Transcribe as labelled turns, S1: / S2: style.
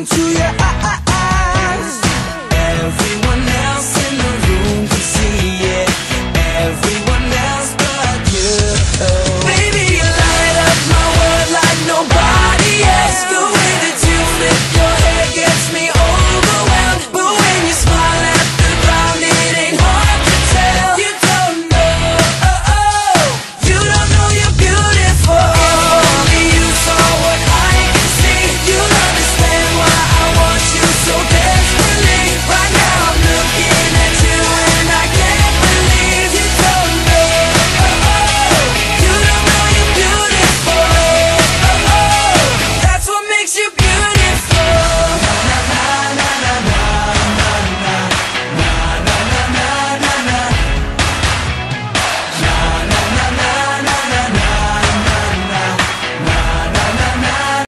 S1: into your eyes. Everyone else in the room can see it. Everyone else but you. Baby, you light up my world like nobody else. The way that you live